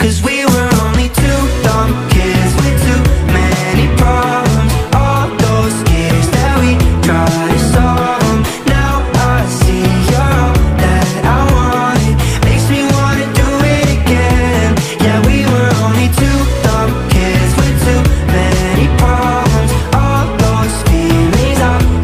Cause we